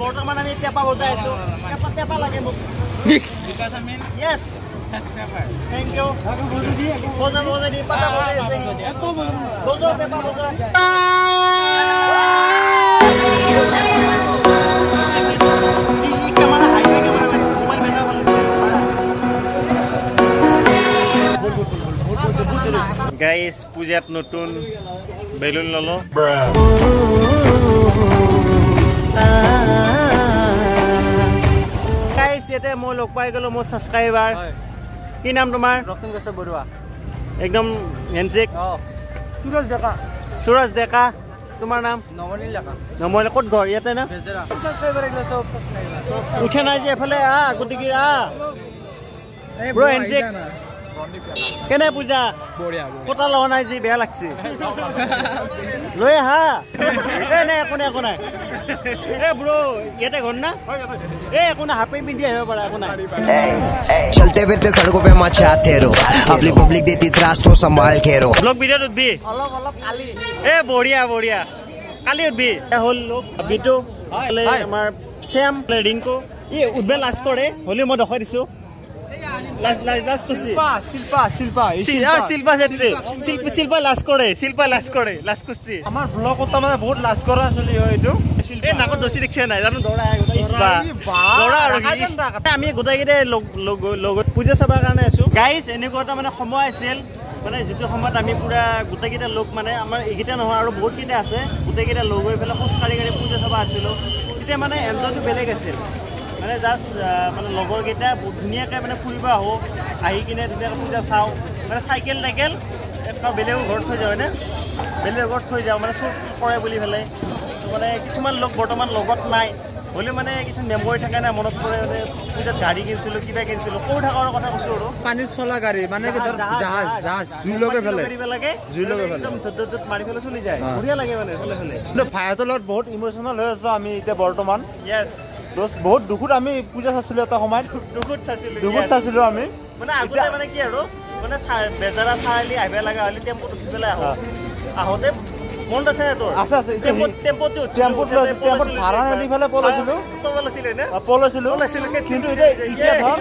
বৰ্তমান আমি টেপা বজাই আছো টেপা টেপা লাগে মোক য়েছ থেংক ইউ বজা বজাই দি পাতা বজাই আছে বজা টেপা বজা গাইজ পূজাত নতুন বেলুন ললো ইয়াতে মই লগ পাই গলো মোৰ ছাবস্ক্ৰাইবাৰ কি নাম তোমাৰ? ৰক্তিম গছ বৰুৱা। একদম সুৰজ ডেকা। সুৰজ ডেকা। তোমাৰ নাম? নৱনীল ডেকা। নমলে ক'ত ঘৰ? ইয়াতে না? উঠে নাই যে এফালে আহ গতিকে আহ ব্ৰ হেণ্ডশেক কেনে পূজা? নাই বেয়া লাগছে। লৈ আহা। নাই একো নাই একো নাই। এ ব্ৰ ইয়াতে ঘৰ না? এ একো নাই পিন্ধি আহিব পাৰা একো নাই। চলতে ফিৰতে সড়কো পে মাছা পব্লিক দে তিতৰাছ তো সম্ভাল খেৰো ব্লগ ভিডিঅ'ত উঠবি অলপ অলপ কালি এ বঢ়িয়া বঢ়িয়া কালি উঠবি হ'ল বিটু আমাৰ শ্যাম ৰিংকু ই উঠবে লাষ্ট কৰে হ'লেও মই দেখাই দিছোঁ শিল্পা শিল্পা শিল- আ, শিল্পা চেত্ৰী শিল্পী শিল্পা লাজ কৰে শিল্পা লাজ কৰে লাজ কৰিছে আমাৰ ব্লগত তাৰমানে বহুত লাজ কৰা চলি হয় এইটো এই নাকত দচি দেখিছে নাই জানো দৌৰা আহে গোটেই ইস্পা। দৌৰা আৰু ৰাখা সি। যেন ৰাখা। আমি গোটেইকেইটাই লগত পূজা চাবৰ কাৰণে আছো গাইজ এনেকুৱা এটা মানে সময় আছিল মানে যিটো সময়ত আমি পুৰা গোটেইকেইটা লগ মানে আমাৰ এইকেইটা নহয় আৰু বহুতকেইটা আছে গোটেইকেইটা লগ হৈ পেলাই খোজ কাঢ়ি কাঢ়ি পূজা চাব আছিলোঁ তেতিয়া মানে এনজয়টো বেলেগ আছিল মানে জাষ্ট মানে লগৰকেইটা বহুত ধুনীয়াকৈ মানে ফুৰিব আহোঁ। আহি কিনে ধুনীয়াকৈ পূজা চাওঁ। মানে চাইকেল টাইকেল এটা বেলেগৰ ঘৰত থৈ যাওঁ হয়নে? বেলেগৰ ঘৰত থৈ যাওঁ মানে চব কৰে বুলি পেলাই। মানে কিছুমান লোক বৰ্তমান লগত নাই। হ'লেও মানে কিছুমান মেমৰি থাকে না মনত পৰে যে পূজাত গাড়ী কিনিছিলোঁ কিবা কিনিছিলোঁ। সৰু থাকাৰ কথা কৈছোঁ আৰু। পানীত চলা গাড়ী মানে জুইলৈকে ফেলে লাগে জুইলৈকে ফেলে। একদম ধুত ধুত মাৰি পেলাই চলি যায়। বঢ়িয়া লাগে মানে চলে কিন্তু ভাইহঁতৰ লগত বহুত ইম'চনেল হৈ আছোঁ আমি এতিয়া বৰ্তমান। য়েছ দোষ- বহুত দুখত আমি পূজা চাইছিলোঁ এটা সময়ত। দুখুত চাইছিলোঁ দুখত। চাইছিলোঁ আমি। মানে আগতে মানে কি আৰু মানে বেজাৰা চাৰিআলি আহিব লগা হ'লে টেম্পুত উঠি পেলাই আহোঁ। আহোঁতে মনত আছে তোৰ? আছে, আছে। টেম্পুত টেম্পুত টেম্পুত ভাড়া নিদি পেলাই কিন্তু এতিয়া এতিয়া ধৰ।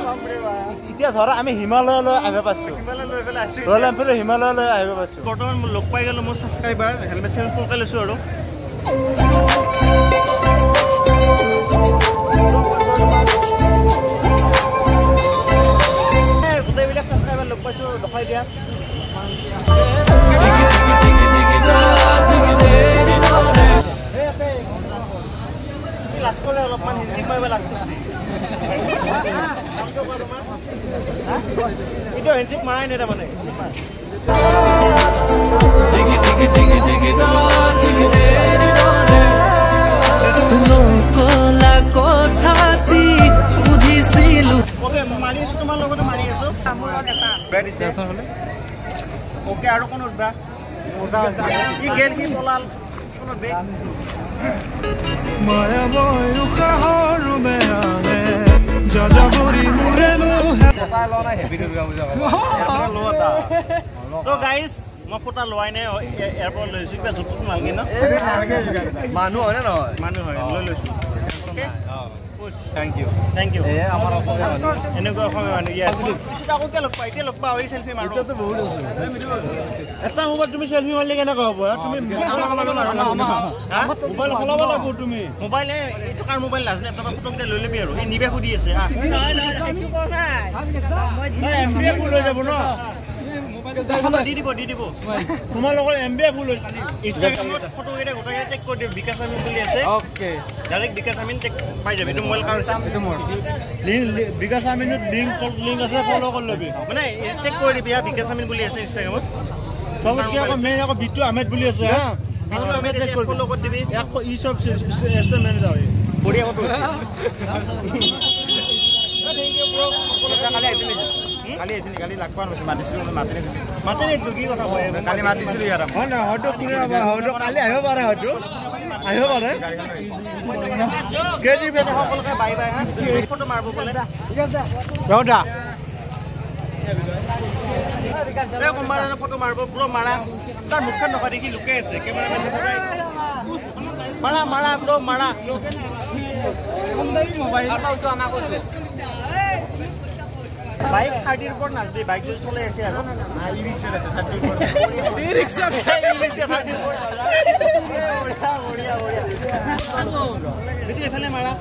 এতিয়া ধৰ আমি হিমালয়লৈ আহিব পাইছোঁ। ৰয়েল। এনফিল্ড হিমালয়লৈ আহিব বৰ্তমান লগ পাই গ'লোঁ মোৰ ছাবস্ক্ৰাইবাৰ হেলমেট চেলমেট ফুলকৈ লৈছোঁ আৰু। ছাবস্ক্ৰাইবাৰ লগ পাইছোঁ দেখাই দিয়া এই লাজ কৰে অলপমান হিন্দী মাৰিব লাজ কৰিছে নামটো কোৱা তোমাৰ? হা? এইটো হেণ্ডশ্বেক মাৰাই নাই তাৰমানে লগত এটা অ'কে আৰু কোন উঠবা ই গেল সি পলাল কোন উঠবি মায়াময় উশাহৰ মেৰানে যাযাবৰী মোৰেনো তো গাইজ মই ফুটা লোৱাই নাই এয়াৰপৰ্ট লৈছোঁ কিবা জোঁটটোত নালাগে ন? মানুহ হয়নে নহয়? মানুহ হয় লৈ লৈছোঁ। থেংক ইউ থেংক ইউ এ আমাৰ অসমীয়া এনেকুৱা অসমীয়া মানুহ ইয়াত পিছত আকৌ কিয় লগ পাই এতিয়া লগ পাওঁ এই চেল্ফি মাৰো বহুত আছে এটা মোবাইল তুমি চেল্ফি মাৰিলে কেনেকুৱা হ'ব তুমি মোবাইল সলাব লাগিব তুমি মোবাইল এইটো কাৰ মোবাইল নাজানে এটা ফটো কেইটা লৈ ল'বি আৰু এই নিবে সুধি আছে এ হৈ যাব ন দি দিব দি দিব। তোমাৰ লগত এম বি এ ফুল হৈ? ইনষ্টাগ্ৰামত ফটো কেইটা গোটেই টেক কৰি দিম। বিকাশ আমিন বুলি আছে। অ'কে ডাইৰেক্ট বিকাশ আমিন টেক পাই যাবি। এইটো মোবাইল কাৰ আছে এইটো মোৰ। বিকাশ আমিনত লিংক লিংক আছে ফ'ল' কৰি ল'বি। মানে টেক কৰি দিবি বিকাশ আমিন বুলি আছে ইনষ্টাগ্ৰামত চবতকে আকৌ মেইন আকৌ বিট্টু আহমেদ বুলি আছে হা? টেগ। ফ'ল' কৰি দিবি। ই চব মেনেজাৰ বঢ়িয়া ফটো কালি আহিছিলি কালি আহিছিলি কালি লাগ পোৱা নাছিল মাতিছিলো মাতি মাতে নে কি কথা কয় কালি মাতিছিলো ইয়াত হয় নহয় হয়তো কোনে নাপায় হয়তো কালি আহিব পাৰে হয়তো আহিব পাৰে কেজি বেজে সকলোকে বাই বাই হা ফটো মাৰিব বোলে ৰদা এই কোনোবা এজনে ফটো মাৰিব পুৰা মাৰা তাৰ মুখখন নকয় দেখি লুকাই আছে কেমেৰামেন মাৰা মাৰা মাৰা বাইক থাৰ্টিৰ ওপৰত নাচবি বাইক যদি চলাই আছে আৰু ই ৰিক্সাত আছে থাৰ্টিৰ ওপৰত ই ৰিক্সাত থাৰ্টিৰ ওপৰত বঢ়িয়া বঢ়িয়া বঢ়িয়া সেইটো এইফালে মাৰা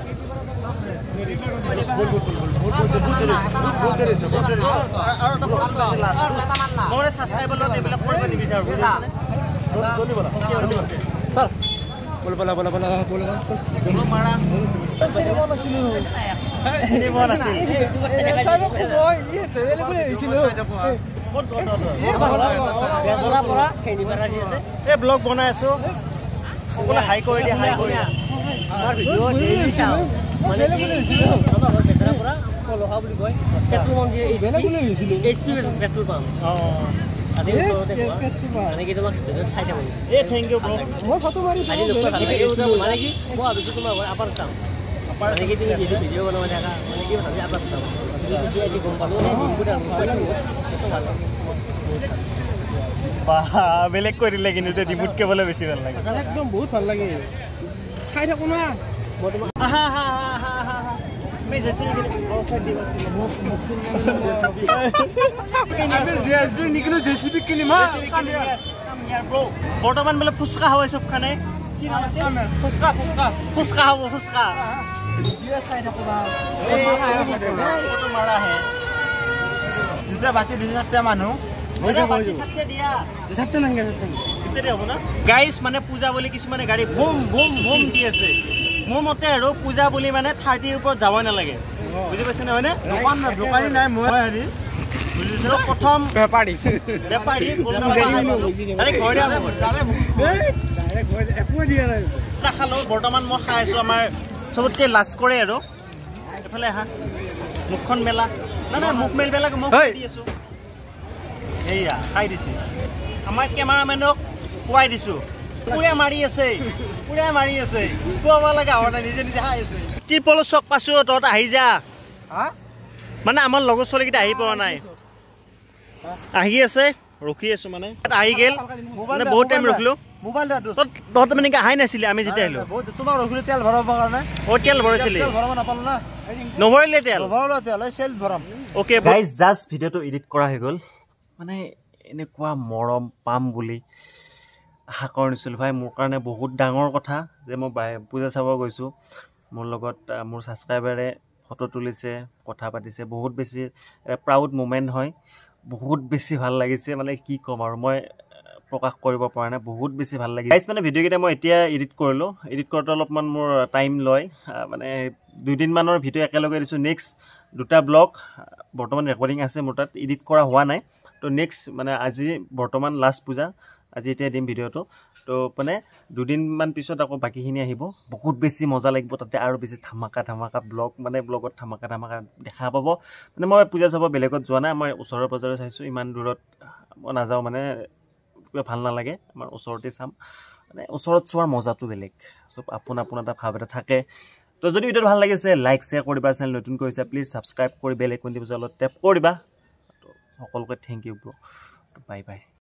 মই ছাবস্ক্ৰাইবৰ লগত এইবিলাক কৰিব নিবিচাৰোঁ বলা বলা বলা বলা কোনো মাৰা ঘৰ তহঁতৰ? এই ব্লগ বনাই আছো। সকলোৱে হাই কৰি দিয়া হাই কৰি বেলেগ কৰি দিলে কিন্তু ডিমুতকৈ বোলে বেছি ভাল লাগে একদম বহুত ভাল লাগে চাই থাকো না আহা, বৰ্তমান বোলে ফুচকা হয় চব খানে ফুচকা ফুচকা ফুচকা হ'ব ফুচকা মাৰাহে দুটা বাতি দুই চাৰিটা মানুহ গাইজ মানে পূজা বুলি কিছুমানে গাড়ী ভুম ভুম ভুম দি আছে। মোৰ মতে আৰু পূজা বুলি মানে থাৰ্টিৰ ওপৰত যাবই নালাগে। বুজি পাইছে নহয়নে দোকান দোকানী নাই মই হেৰি প্ৰথম বেপাৰী। বেপাৰী বৰ্তমান মই খাই আছোঁ আমাৰ চবতকৈ লাষ্ট কৰে আৰু। এইফালে আহা। মুখখন মেলা। নাই নাই মুখ মেলিবেলাক মই হয়। খাই দি আছোঁ। সেয়া খাই দিছে। আমাৰ কেমেৰামেনক খুৱাই দিছোঁ। পুৰে মাৰি আছে। পুৰে মাৰি আছে। খুৱাব লগা হোৱা নাই নিজে নিজে খাই আছে। ত্ৰিপলৰ চক পাইছোঁ তহঁত আহি যা। মানে আমাৰ লগৰ ছোৱালীকেইটা আহি পোৱা নাই। আহি আছে ৰখি আছোঁ মানে। আহি গ'ল। মানে বহুত টাইম ৰখিলোঁ। মোবাইল তহঁত তহঁত মানে কি অহাই নাছিলে আমি যেতিয়া আহিলোঁ। তোমাক ৰখিলো তেল ভৰাবৰ কাৰণে অ' তেল ভৰাইছিলি। তেল ভৰাব নাপালো না। নভৰিলে তেল? ভৰালো তেল চেল ভৰাম। অ'কে গাইজ জাষ্ট ভিডিঅ'টো এডিট কৰা হৈ গ'ল। মানে এনেকুৱা মৰম পাম বুলি আশা কৰা নাছিলোঁ। ভাই মোৰ কাৰণে বহুত ডাঙৰ কথা যে মই বাই পূজা চাব গৈছোঁ। মোৰ লগত মোৰ ছাবস্ক্ৰাইবাৰে ফটো তুলিছে কথা পাতিছে। বহুত বেছি প্ৰাউড মুমেণ্ট হয়। বহুত বেছি ভাল লাগিছে। মানে কি ক'ম আৰু মই প্ৰকাশ কৰিব পৰা নাই বহুত বেছি ভাল লাগিছে। গাইজ মানে ভিডিঅ'কেইটা মই এতিয়া এডিট কৰিলোঁ। এডিট কৰোঁতে অলপমান মোৰ টাইম লয়। মানে দুদিনমানৰ ভিডিঅ' একেলগে দিছোঁ। নেক্সট দুটা ব্লগ বৰ্তমান ৰেকৰ্ডিং আছে মোৰ তাত। এডিট কৰা হোৱা নাই। তো নেক্সট মানে আজি বৰ্তমান লাষ্ট পূজা। আজি এতিয়া দিম ভিডিঅ'টো। তো মানে দুদিনমান পিছত আকৌ বাকীখিনি আহিব। বহুত বেছি মজা লাগিব তাতে আৰু বেছি ধামাকা ধামাকা ব্লগ মানে ব্লগত ধামাকা ধামাকা দেখা পাব। মানে মই পূজা চাব বেলেগত যোৱা নাই। মই ওচৰে পাজৰে চাইছোঁ। ইমান দূৰত মই নাযাওঁ মানে। কিবা ভাল নালাগে আমাৰ ওচৰতে চাম। মানে ওচৰত চোৱাৰ মজাটো বেলেগ। চব আপোন আপোন এটা ভাৱ এটা থাকে। তো যদি ভিডিঅ'টো ভাল লাগিছে লাইক শ্বেয়াৰ কৰিবা চেনেল নতুন কৰিছা প্লিজ ছাবস্ক্ৰাইব কৰি বেল আইকন দিব অলপ টেপ কৰিবা। তো সকলোকে thank you bro bye bye